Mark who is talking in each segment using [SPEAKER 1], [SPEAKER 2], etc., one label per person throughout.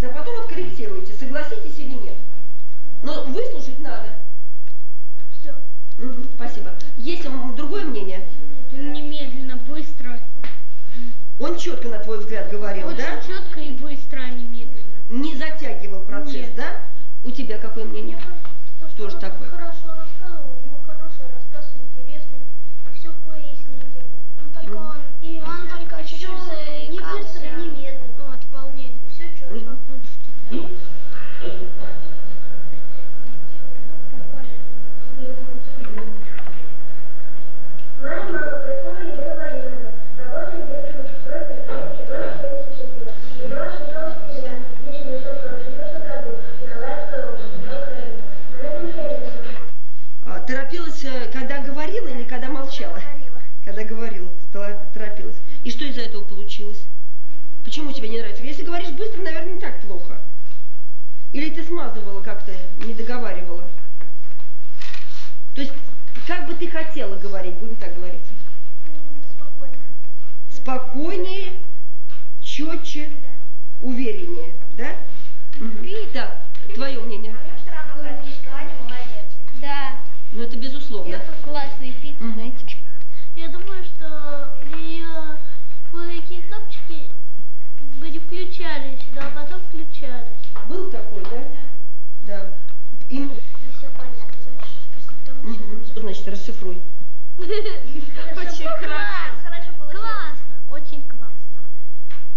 [SPEAKER 1] высказаться, а потом откорректируйте, согласитесь или нет. Но выслушать надо.
[SPEAKER 2] Все.
[SPEAKER 1] Мгм, спасибо. Есть другое мнение?
[SPEAKER 2] Немедленно, быстро.
[SPEAKER 1] Он четко, на твой взгляд, говорил,
[SPEAKER 2] Очень
[SPEAKER 1] да?
[SPEAKER 2] четко и быстро, а не медленно.
[SPEAKER 1] Не затягивал процесс,
[SPEAKER 2] Нет.
[SPEAKER 1] да? У тебя какое мнение?
[SPEAKER 3] Что
[SPEAKER 1] Тоже
[SPEAKER 3] он
[SPEAKER 1] такое.
[SPEAKER 3] хорошо рассказывал, у него хороший рассказ, интересный, и все пояснительно.
[SPEAKER 1] только он-
[SPEAKER 3] и он только
[SPEAKER 2] чуть-чуть
[SPEAKER 3] не быстро,
[SPEAKER 2] заикался.
[SPEAKER 3] не медленно.
[SPEAKER 2] Ну, от волнения.
[SPEAKER 3] И все четко.
[SPEAKER 1] Мгм.
[SPEAKER 4] Моя мама Прикова Елена Владимировна, работает директором шестой предприятия номер 76. Родилась 6 сентября 1944 году в Николаевской области, Украина. Она пенсионерка.
[SPEAKER 1] А, торопилась, э, когда говорила или когда молчала?
[SPEAKER 3] Говорила.
[SPEAKER 1] Когда говорила, ты тора- торопилась. И что из-за этого получилось? Почему тебе не нравится? Если говоришь быстро, наверное, не так плохо. Или ты смазывала как-то, не договаривала? То есть, как бы ты хотела говорить, будем так говорить?
[SPEAKER 3] Спокойно.
[SPEAKER 1] Спокойнее, четче, увереннее, да? Мгм. Так, твое мнение?
[SPEAKER 2] Да.
[SPEAKER 1] Ну, это безусловно.
[SPEAKER 2] Классный фит,
[SPEAKER 1] Мгм.
[SPEAKER 2] знаете. Я думаю, что ее кое-какие кнопочки бы не включались, но потом включались.
[SPEAKER 1] Был такой, да? Да. Им...
[SPEAKER 3] Все понятно.
[SPEAKER 1] Что значит расшифруй?
[SPEAKER 2] Очень классно.
[SPEAKER 3] Хорошо получилось.
[SPEAKER 2] Классно, очень классно.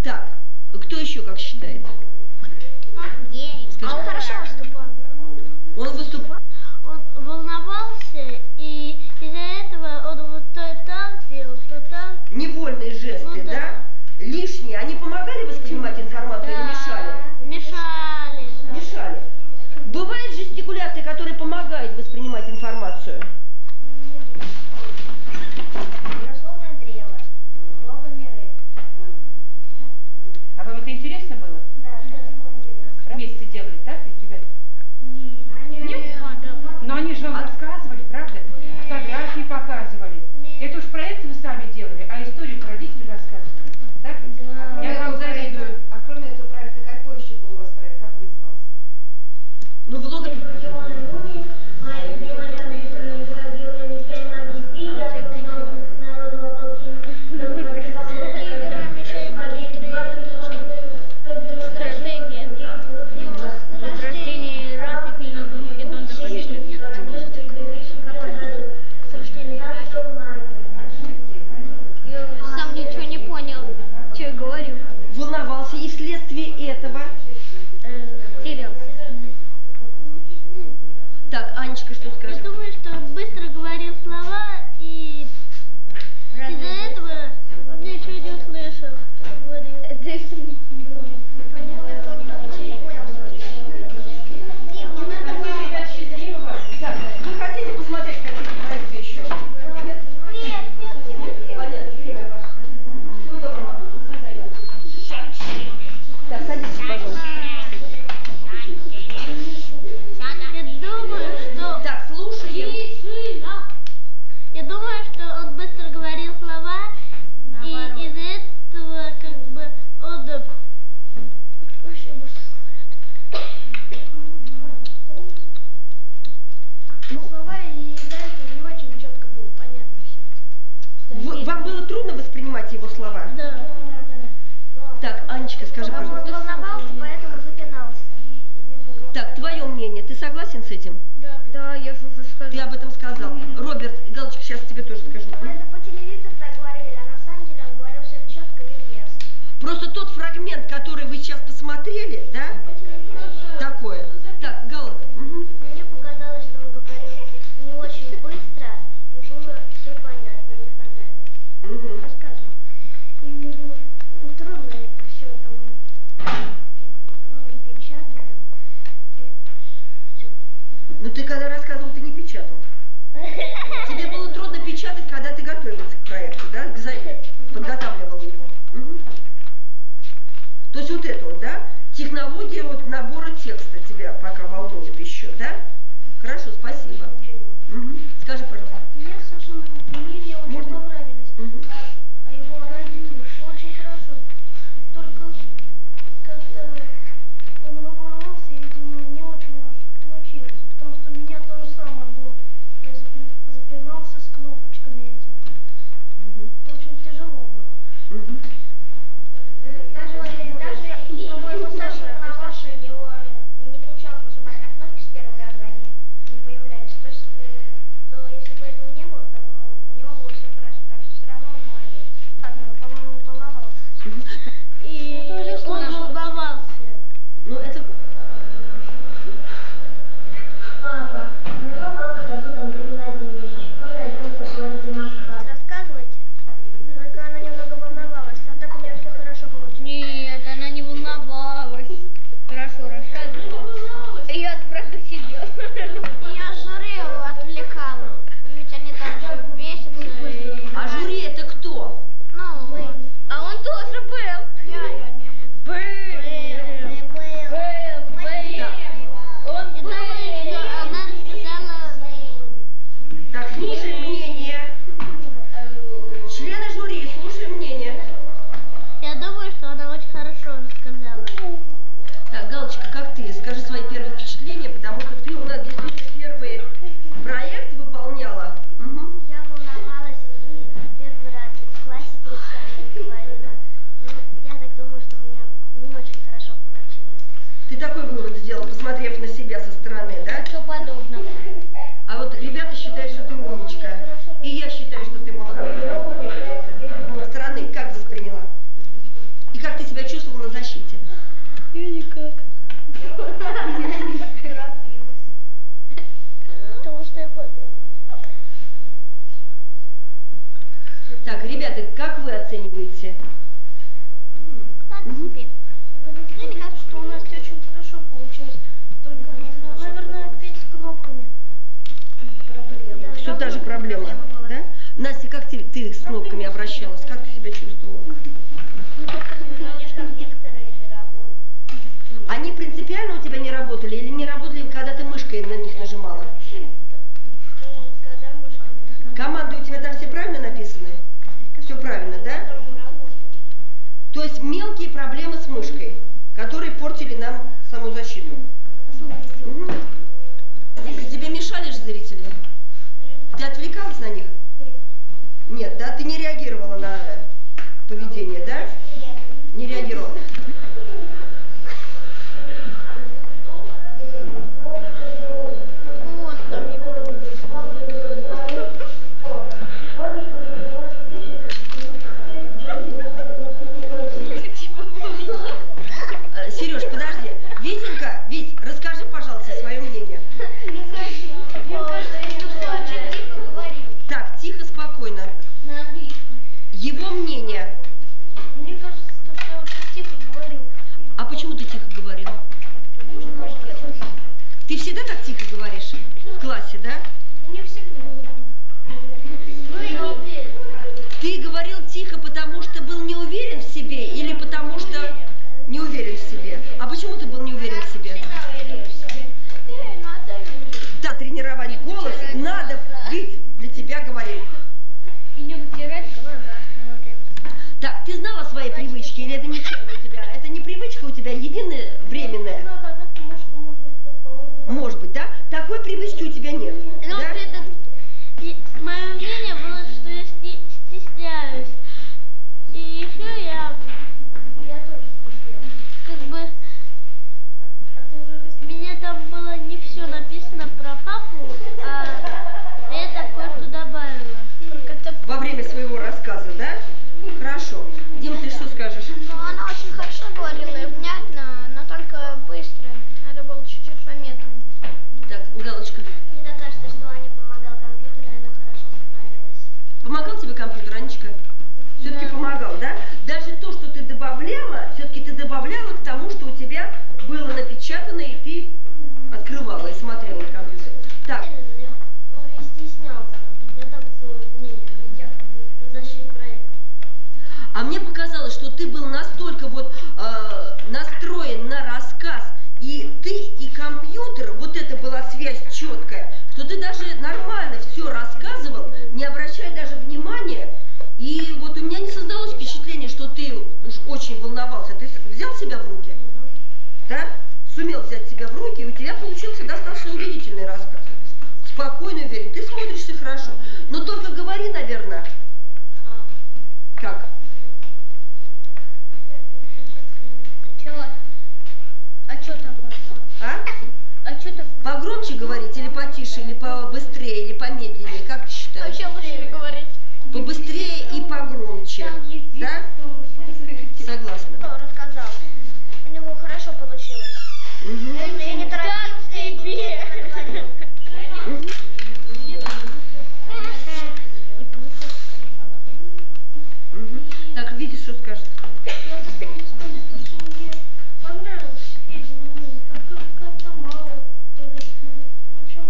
[SPEAKER 1] Так, кто еще как считает? Скажи.
[SPEAKER 3] А он хорошо выступал.
[SPEAKER 1] Он выступал.
[SPEAKER 2] Он волновался, и из-за этого он вот то так делал, то так.
[SPEAKER 1] Невольные жесты,
[SPEAKER 2] Ну
[SPEAKER 1] да.
[SPEAKER 2] да.
[SPEAKER 1] Лишние. Они помогали воспринимать информацию или мешали?
[SPEAKER 2] Мешали.
[SPEAKER 1] Мешали. Бывает жестикуляция, которая помогает воспринимать информацию?
[SPEAKER 3] Микрословное древо. Миры.
[SPEAKER 5] А вам это интересно было?
[SPEAKER 3] Да, это было интересно.
[SPEAKER 5] Вместе делали, так, ребята? Нет?
[SPEAKER 2] А, да.
[SPEAKER 5] Но они же вам рассказывали, правда? Фотографии показывали. Это уж проект вы сами делали, а историю про родители рассказывали. Так?
[SPEAKER 2] Да.
[SPEAKER 5] Я вам завидую.
[SPEAKER 6] А кроме этого проекта, какой еще был у вас проект? Как он назывался?
[SPEAKER 1] Ну, в вследствие этого...
[SPEAKER 2] Э, терялся.
[SPEAKER 1] Так, Анечка, что
[SPEAKER 2] Я
[SPEAKER 1] скажет?
[SPEAKER 2] думаю, что
[SPEAKER 1] Когда рассказывал, ты не печатал. Тебе было трудно печатать, когда ты готовился к проекту, да, к занятию, подготавливал его. Угу. То есть вот это вот, да, технология вот набора текста тебя пока волнует еще, да? Хорошо, спасибо.
[SPEAKER 2] сказала.
[SPEAKER 1] Так, Галочка, как ты? Скажи свои первые впечатления, потому что ты у нас действительно первый проект выполняла. Угу.
[SPEAKER 7] Я волновалась и первый раз в классе перед камерой говорила. Ну, я так думаю, что у меня не очень хорошо получилось.
[SPEAKER 1] Ты такой Итак, ребята, как вы оцениваете?
[SPEAKER 2] Так себе.
[SPEAKER 3] Мне кажется, что у нас очень хорошо получилось. Только, наверное, опять с кнопками проблема.
[SPEAKER 1] Все та же проблема, да? Настя, как ты, ты с кнопками обращалась? Как ты себя чувствовала? Они принципиально у тебя не работали или не работали, когда ты мышкой на них нажимала? саму защиту. Угу. Тебе мешали же зрители? Ты отвлекалась на них? Нет, да, ты не реагировала на поведение, да?
[SPEAKER 3] что
[SPEAKER 1] ты был настолько
[SPEAKER 2] вот э, настроен на рассказ, и
[SPEAKER 3] ты,
[SPEAKER 2] и
[SPEAKER 1] компьютер, вот это была связь четкая, что ты даже нормально все рассказывал, не обращая даже внимания. И вот у меня не создалось впечатление, что ты уж очень волновался. Ты взял себя в руки? Да? Сумел взять себя в руки, и у тебя получился достаточно убедительный рассказ. Спокойно, уверен, ты смотришься хорошо. Но только говори, наверное, Погромче говорить или потише, или побыстрее, или помедленнее? Как ты считаешь?
[SPEAKER 2] Вообще лучше говорить.
[SPEAKER 1] Побыстрее и погромче. Да? Согласна.
[SPEAKER 7] Кто рассказал? У него хорошо получилось.
[SPEAKER 1] Мгм.
[SPEAKER 7] Я не торопился и не говорил.
[SPEAKER 1] Мгм. Так, видишь, что скажет?
[SPEAKER 3] Я хотела сказать, то, что мне понравилось Федя, ну, только как-то мало, то ли, в общем,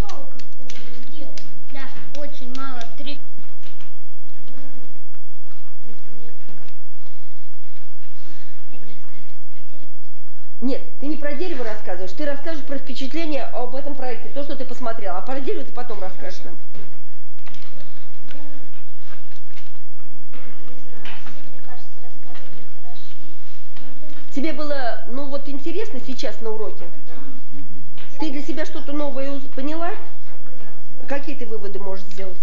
[SPEAKER 3] мало как-то сделал.
[SPEAKER 2] Да, очень мало. Три.
[SPEAKER 1] Нет, ты не про дерево рассказываешь, ты расскажешь про впечатление об этом проекте, то, что ты посмотрел. А про дерево ты потом расскажешь нам. Тебе было, ну вот, интересно сейчас на уроке? Ты для себя что-то новое поняла? Какие ты выводы можешь сделать?